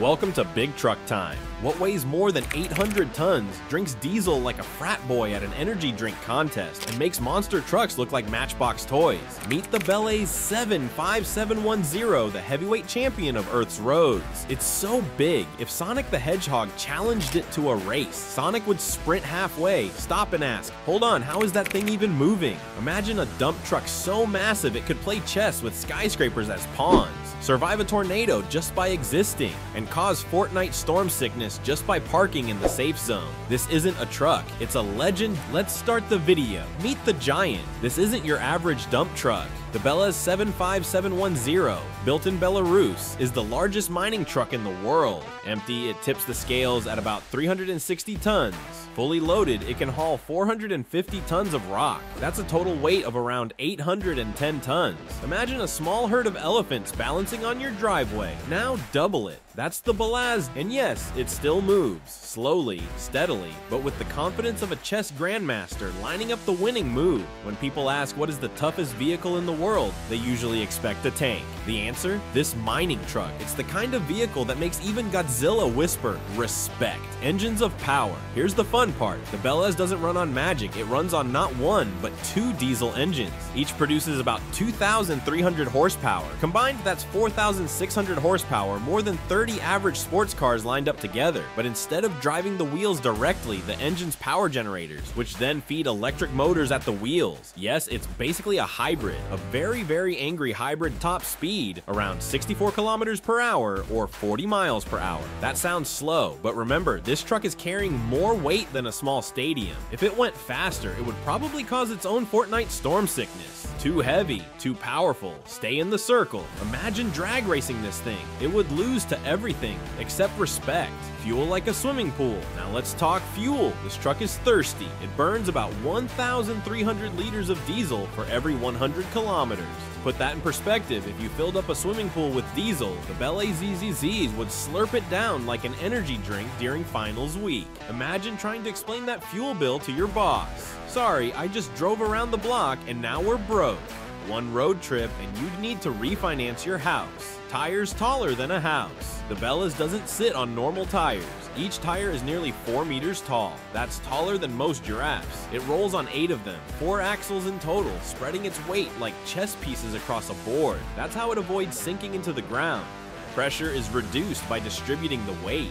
Welcome to Big Truck Time. What weighs more than 800 tons, drinks diesel like a frat boy at an energy drink contest, and makes monster trucks look like Matchbox toys? Meet the Belaz 75710, the heavyweight champion of Earth's roads. It's so big, if Sonic the Hedgehog challenged it to a race, Sonic would sprint halfway, stop and ask, hold on, how is that thing even moving? Imagine a dump truck so massive it could play chess with skyscrapers as pawns survive a tornado just by existing, and cause Fortnite storm sickness just by parking in the safe zone. This isn't a truck, it's a legend. Let's start the video. Meet the Giant. This isn't your average dump truck. The Belaz 75710, built in Belarus, is the largest mining truck in the world. Empty, it tips the scales at about 360 tons. Fully loaded, it can haul 450 tons of rock. That's a total weight of around 810 tons. Imagine a small herd of elephants balancing on your driveway. Now double it. That's the Belaz, and yes, it still moves, slowly, steadily, but with the confidence of a chess grandmaster lining up the winning move. When people ask what is the toughest vehicle in the world, they usually expect a tank. The answer? This mining truck. It's the kind of vehicle that makes even Godzilla whisper, respect. Engines of power. Here's the fun part. The Belaz doesn't run on magic, it runs on not one, but two diesel engines. Each produces about 2,300 horsepower. Combined, that's 4,600 horsepower, more than 30 30 average sports cars lined up together, but instead of driving the wheels directly, the engine's power generators, which then feed electric motors at the wheels. Yes, it's basically a hybrid, a very, very angry hybrid top speed, around 64 kilometers per hour or 40 miles per hour. That sounds slow, but remember, this truck is carrying more weight than a small stadium. If it went faster, it would probably cause its own Fortnite storm sickness. Too heavy, too powerful, stay in the circle. Imagine drag racing this thing. It would lose to everything except respect. Fuel like a swimming pool. Now let's talk fuel. This truck is thirsty. It burns about 1,300 liters of diesel for every 100 kilometers. To put that in perspective, if you filled up a swimming pool with diesel, the Belaz would slurp it down like an energy drink during finals week. Imagine trying to explain that fuel bill to your boss. Sorry, I just drove around the block and now we're broke. One road trip and you'd need to refinance your house. Tires taller than a house. The Belaz doesn't sit on normal tires. Each tire is nearly 4 meters tall. That's taller than most giraffes. It rolls on 8 of them, 4 axles in total, spreading its weight like chess pieces across a board. That's how it avoids sinking into the ground. Pressure is reduced by distributing the weight.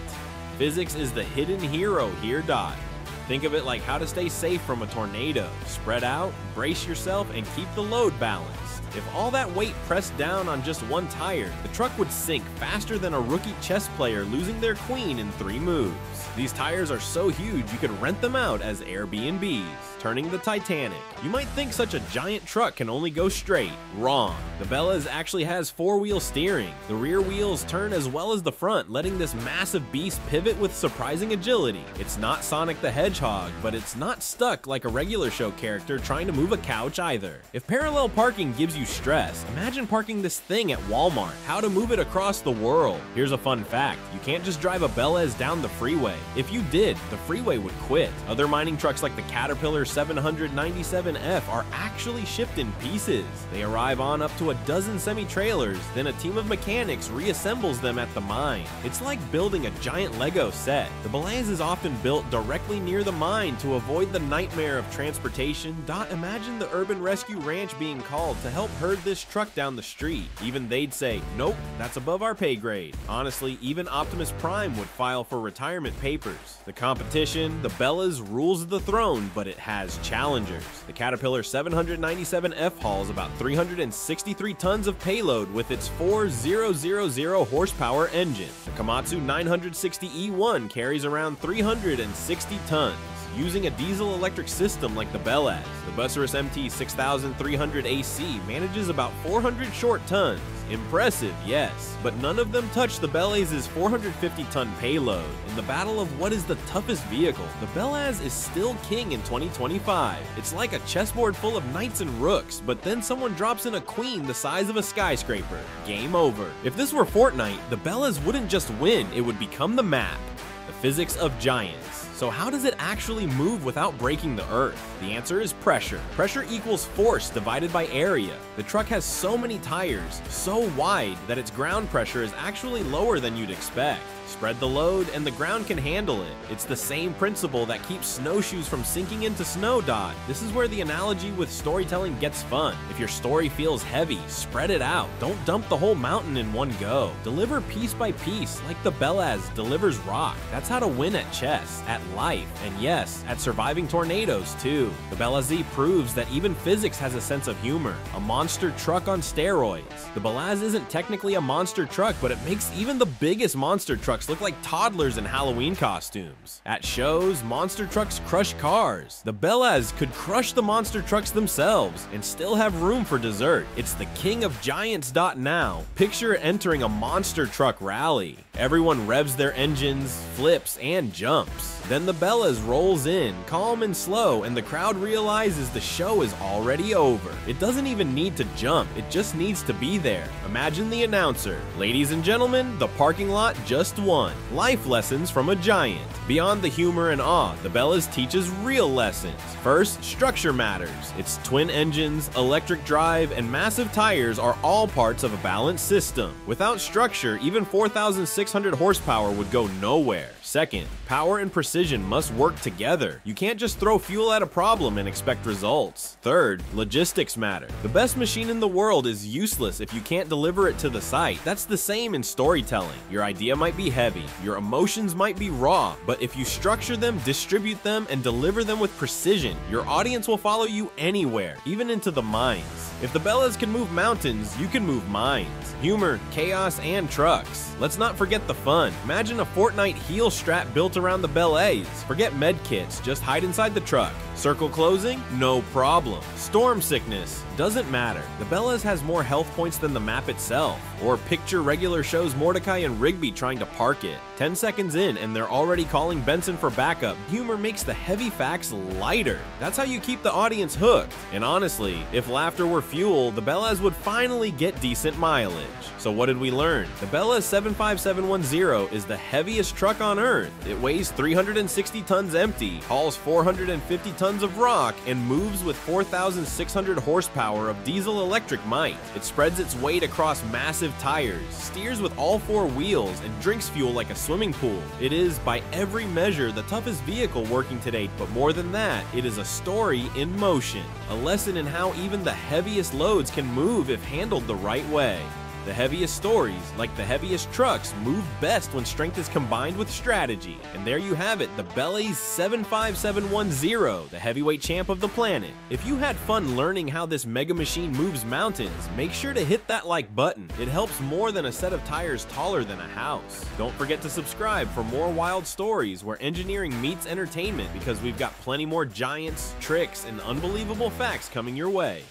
Physics is the hidden hero here, Dot. Think of it like how to stay safe from a tornado. Spread out, brace yourself, and keep the load balanced. If all that weight pressed down on just one tire, the truck would sink faster than a rookie chess player losing their queen in three moves. These tires are so huge you could rent them out as Airbnbs turning the Titanic. You might think such a giant truck can only go straight. Wrong. The Belaz actually has four-wheel steering. The rear wheels turn as well as the front, letting this massive beast pivot with surprising agility. It's not Sonic the Hedgehog, but it's not stuck like a regular show character trying to move a couch either. If parallel parking gives you stress, imagine parking this thing at Walmart. How to move it across the world. Here's a fun fact. You can't just drive a Belaz down the freeway. If you did, the freeway would quit. Other mining trucks like the Caterpillar 797F are actually shipped in pieces. They arrive on up to a dozen semi-trailers, then a team of mechanics reassembles them at the mine. It's like building a giant Lego set. The Belaz is often built directly near the mine to avoid the nightmare of transportation. Dot imagine the Urban Rescue Ranch being called to help herd this truck down the street. Even they'd say, nope, that's above our pay grade. Honestly, even Optimus Prime would file for retirement The competition, the Belaz rules the throne, but it has has challengers. The Caterpillar 797F hauls about 363 tons of payload with its 4000 horsepower engine. The Komatsu 960E1 carries around 360 tons using a diesel-electric system like the Belaz. The Bucyrus MT 6300 AC manages about 400 short tons. Impressive, yes, but none of them touch the Belaz's 450-ton payload. In the battle of what is the toughest vehicle, the Belaz is still king in 2025. It's like a chessboard full of knights and rooks, but then someone drops in a queen the size of a skyscraper. Game over. If this were Fortnite, the Belaz wouldn't just win, it would become the map. the physics of giants. So how does it actually move without breaking the earth? The answer is pressure. Pressure equals force divided by area. The truck has so many tires, so wide, that its ground pressure is actually lower than you'd expect. Spread the load and the ground can handle it. It's the same principle that keeps snowshoes from sinking into snow dot. This is where the analogy with storytelling gets fun. If your story feels heavy, spread it out. Don't dump the whole mountain in one go. Deliver piece by piece, like the Belaz delivers rock. That's how to win at chess, at life, and yes, at surviving tornadoes too. The Belaz proves that even physics has a sense of humor. A monster truck on steroids. The Belaz isn't technically a monster truck, but it makes even the biggest monster trucks look like toddlers in Halloween costumes. At shows, monster trucks crush cars. The Belaz could crush the monster trucks themselves and still have room for dessert. It's the king of giants. Now. Picture entering a monster truck rally. Everyone revs their engines, flips, and jumps. Then the Belaz rolls in, calm and slow, and the crowd realizes the show is already over. It doesn't even need to jump, it just needs to be there. Imagine the announcer. Ladies and gentlemen, the parking lot just won. Life lessons from a giant. Beyond the humor and awe, the Belaz teaches real lessons. First, structure matters. Its twin engines, electric drive, and massive tires are all parts of a balanced system. Without structure, even 4,600 horsepower would go nowhere. Second, power and precision must work together. You can't just throw fuel at a problem and expect results. Third, logistics matter. The best machine in the world is useless if you can't deliver it to the site. That's the same in storytelling. Your idea might be heavy, your emotions might be raw, but if you structure them, distribute them, and deliver them with precision, your audience will follow you anywhere, even into the mines. If the Belaz can move mountains, you can move mines. Humor, chaos, and trucks. Let's not forget the fun. Imagine a Fortnite heel strap built around the Belaz. Forget med kits, just hide inside the truck. Circle closing? No problem. Storm sickness? Doesn't matter. The Belaz has more health points than the map itself. Or picture regular shows Mordecai and Rigby trying to park it. 10 seconds in and they're already calling Benson for backup. Humor makes the heavy facts lighter. That's how you keep the audience hooked. And honestly, if laughter were fuel, the Belaz would finally get decent mileage. So what did we learn? The Belaz 75710 is the heaviest truck on Earth. It weighs 360 tons empty, hauls 450 tons of rock, and moves with 4,600 horsepower of diesel electric might. It spreads its weight across massive tires, steers with all four wheels, and drinks fuel like a swimming pool. It is, by every measure, the toughest vehicle working today, but more than that, it is a story in motion. A lesson in how even the heaviest loads can move if handled the right way. The heaviest stories, like the heaviest trucks, move best when strength is combined with strategy. And there you have it, the Belaz 75710, the heavyweight champ of the planet. If you had fun learning how this mega machine moves mountains, make sure to hit that like button. It helps more than a set of tires taller than a house. Don't forget to subscribe for more wild stories where engineering meets entertainment because we've got plenty more giants, tricks, and unbelievable facts coming your way.